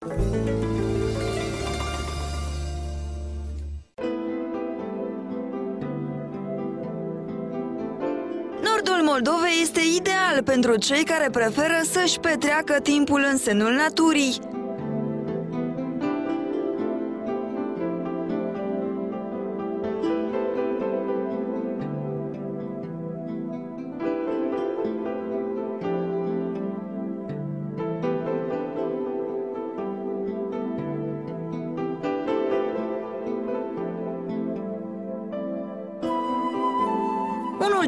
Nordul Moldovei este ideal pentru cei care preferă să-și petreacă timpul în senul naturii.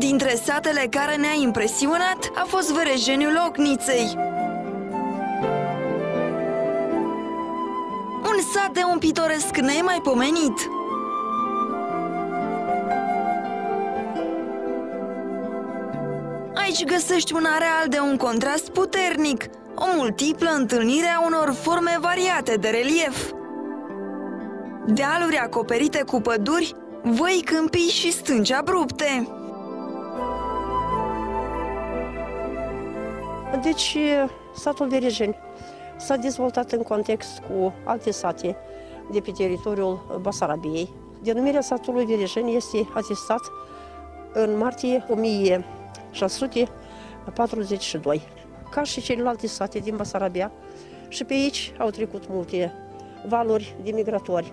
Dintre satele care ne-a impresionat a fost Verejeniul Ocniței. Un sat de un pitoresc nemaipomenit. Aici găsești un areal de un contrast puternic, o multiplă întâlnire a unor forme variate de relief. Dealuri acoperite cu păduri, văi câmpii și stânci abrupte. Deci, satul Verejeni s-a dezvoltat în context cu alte sate de pe teritoriul Basarabiei. Denumirea satului Verejeni este atestat în martie 1642, ca și celelalte sate din Basarabia. Și pe aici au trecut multe valuri de migratori.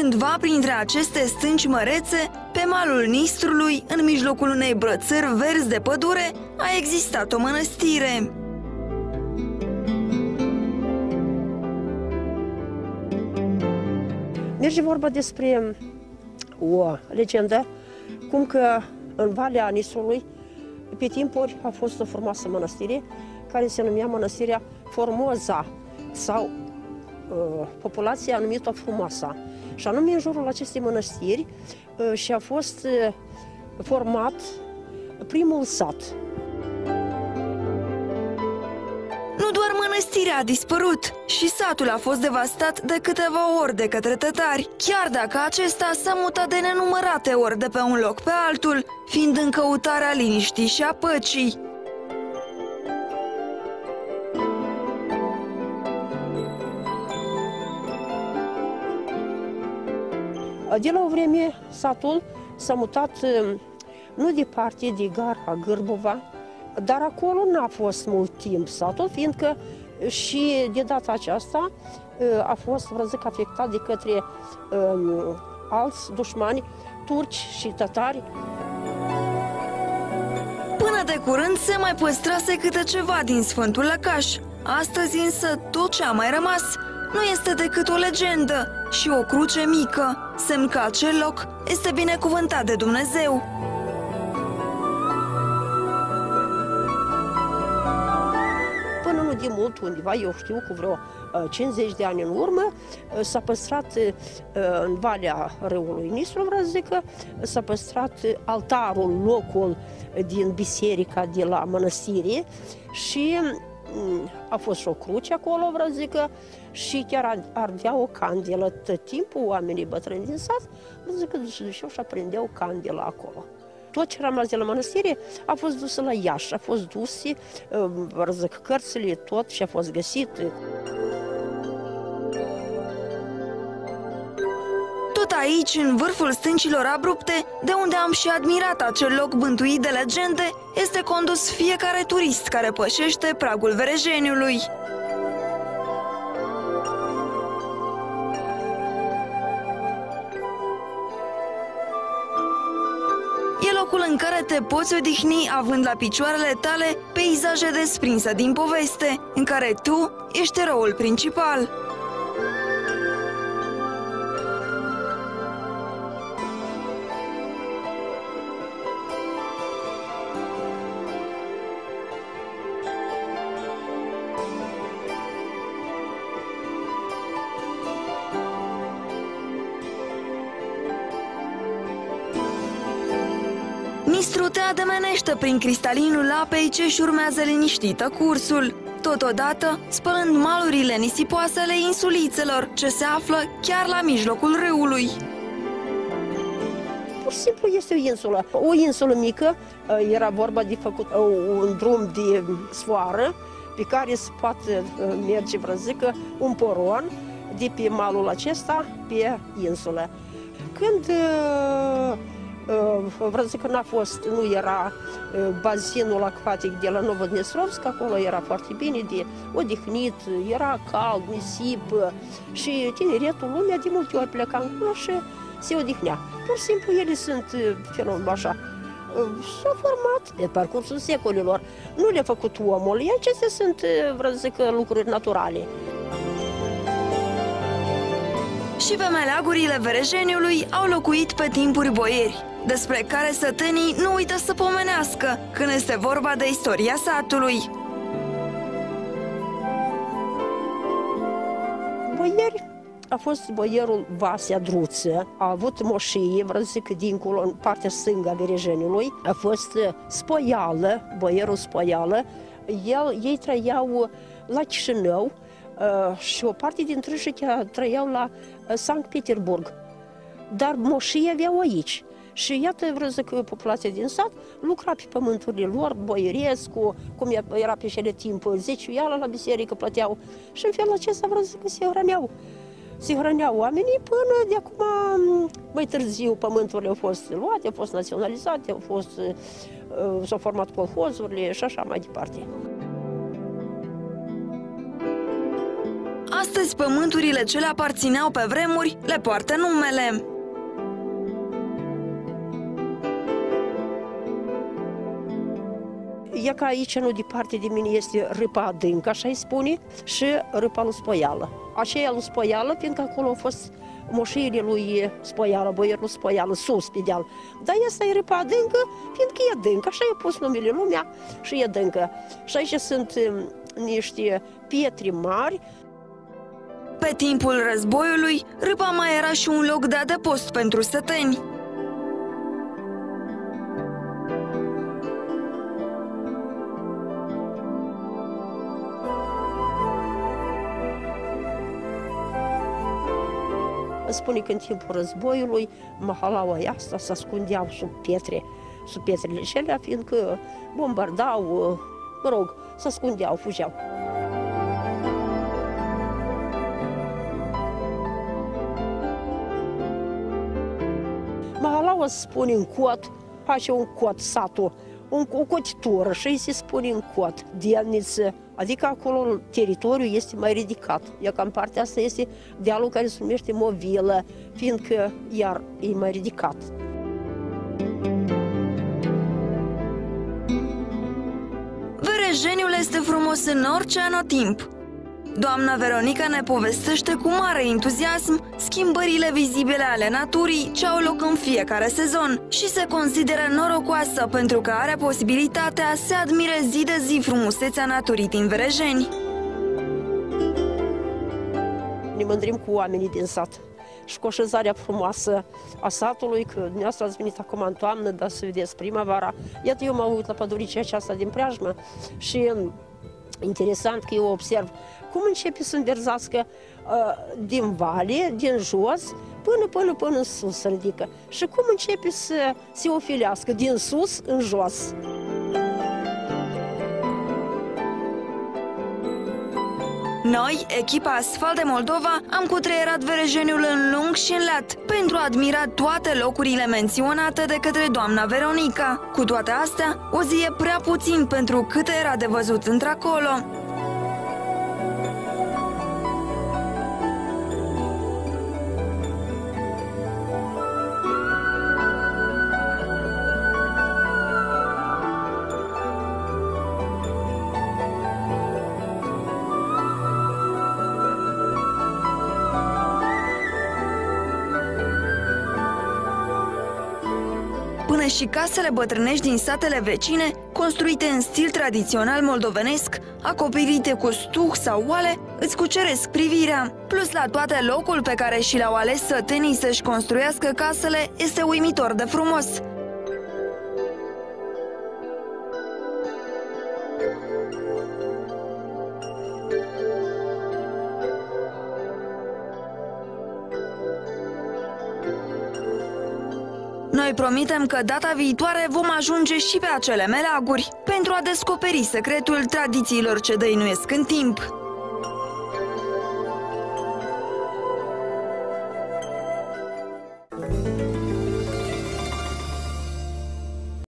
Cândva printre aceste stânci mărețe, pe malul Nistrului, în mijlocul unei brățări verzi de pădure, a existat o mănăstire. Merge vorba despre o legendă, cum că în Valea Nistrului, pe timpuri a fost o frumoasă mănăstire, care se numea Mănăstirea Formoza, sau uh, populația a numit-o Frumoasa. Și anume în jurul acestei mănăstiri uh, și a fost uh, format primul sat. Nu doar mănăstirea a dispărut, și satul a fost devastat de câteva ori de către tătari, chiar dacă acesta s-a mutat de nenumărate ori de pe un loc pe altul, fiind în căutarea liniștii și a păcii. De la o vreme, satul s-a mutat uh, nu departe de gara Gârbova, dar acolo n-a fost mult timp satul, fiindcă și de data aceasta uh, a fost, vă zic, afectat de către um, alți dușmani, turci și tătari. Până de curând se mai păstrase câte ceva din Sfântul Lăcaș. Astăzi însă tot ce a mai rămas nu este decât o legendă și o cruce mică, semn că acel loc este binecuvântat de Dumnezeu. Până nu de mult, undeva, eu știu, cu vreo uh, 50 de ani în urmă, uh, s-a păstrat uh, în Valea Râului Nistru, vreau să zic că s-a păstrat altarul, locul din biserica de la mănăstire și mm, a fost și o cruce acolo, vreau să zic că, și chiar ardea o candelă tot timpul, oamenii bătrâni din sat, vreau să zic că se duceau și aprindeau candela acolo. Tot ce rămas de la mănăstire a fost dus la Iași, a fost dus, vă zic, cărțile, tot și a fost găsit. Tot aici, în vârful stâncilor abrupte, de unde am și admirat acel loc bântuit de legende, este condus fiecare turist care pășește pragul Verejeniului. E locul în care te poți odihni având la picioarele tale peisaje desprinse din poveste, în care tu ești eroul principal. Nistru te ademenește prin cristalinul apei ce-și urmează liniștită cursul, totodată spălând malurile nisipoase ale insulițelor ce se află chiar la mijlocul râului. Pur și simplu este o insulă. O insulă mică, era vorba de făcut un drum de sfoară pe care se poate uh, merge, vreau zic, un poron de pe malul acesta pe insulă. Când uh, uh, vreau zic că n-a fost, nu era bazinul acvatic de la Novodnestrovsk, acolo era foarte bine de odihnit, era cald, nisip și tineretul lumea de multe ori pleca în și se odihnea. Pur și simplu ele sunt fenomen așa s-a format pe parcursul secolilor. Nu le-a făcut omul, acestea sunt, vreau să zic, lucruri naturale. Și pe meleagurile Verejeniului au locuit pe timpuri boieri, despre care sătenii nu uită să pomenească când este vorba de istoria satului. Boieri a fost boierul Vasea Druță, a avut moșie, vreau să zic, dincolo, în partea stângă a Verejenului, a fost uh, Spoială, boierul Spoială, El, ei trăiau la Chișinău uh, și o parte din trâșichea trăiau la uh, Sankt Petersburg, dar moșii aveau aici. Și iată, vreau să zic, populația din sat lucra pe pământurile lor, boierescu, cum era pe cele timp, zeciuială la biserică plăteau. Și în felul acesta, vreau să zic, se hrăneau se hrăneau oamenii până de acum mai târziu pământurile au fost luate, au fost naționalizate, au fost, uh, s-au format colhozurile și așa mai departe. Astăzi pământurile ce le aparțineau pe vremuri le poartă numele. E ca aici, nu departe de mine, este râpa adâncă, așa îi spune, și râpa lui Spoială. Aceea lui Spoială, fiindcă acolo au fost moșiile lui Spoială, boierul Spoială, sus pe deal. Dar asta e râpa adâncă, fiindcă e adâncă, așa e pus numele lumea și e adâncă. Și aici sunt um, niște pietre mari, pe timpul războiului, râpa mai era și un loc de adăpost pentru săteni. Spune că în timpul războiului mahalaua asta se ascundeau sub pietre, sub pietrele acelea, fiindcă bombardau, mă rog, se ascundeau, fugeau. Mahalaua se spune în cot, face un cot satul, un, o cotitură și îi se spune în cot, dielniță, Adică acolo teritoriul este mai ridicat. E cam partea asta este dealul care se numește movilă, fiindcă iar e mai ridicat. Verejeniul este frumos în orice anotimp. Doamna Veronica ne povestește cu mare entuziasm schimbările vizibile ale naturii ce au loc în fiecare sezon și se consideră norocoasă pentru că are posibilitatea să admire zi de zi frumusețea naturii din Verejeni. Ne mândrim cu oamenii din sat și cu așezarea frumoasă a satului, că dumneavoastră ați venit acum în toamnă, dar să vedeți primăvara. Iată, eu mă uit la păduricea aceasta din preajmă și interesant că eu observ cum începe să înverzească uh, din vale, din jos, până, până, până în sus să ridică. Și cum începe să se ofilească din sus în jos. Noi, echipa Asfalt de Moldova, am cutreierat Verejeniul în lung și în lat pentru a admira toate locurile menționate de către doamna Veronica. Cu toate astea, o zi e prea puțin pentru câte era de văzut într-acolo. Până și casele bătrânești din satele vecine, construite în stil tradițional moldovenesc, acoperite cu stuh sau oale, îți cuceresc privirea. Plus la toate locul pe care și l-au ales sătenii să-și construiască casele este uimitor de frumos. Noi promitem că data viitoare vom ajunge și pe acele melaguri pentru a descoperi secretul tradițiilor ce dăinuiesc în timp.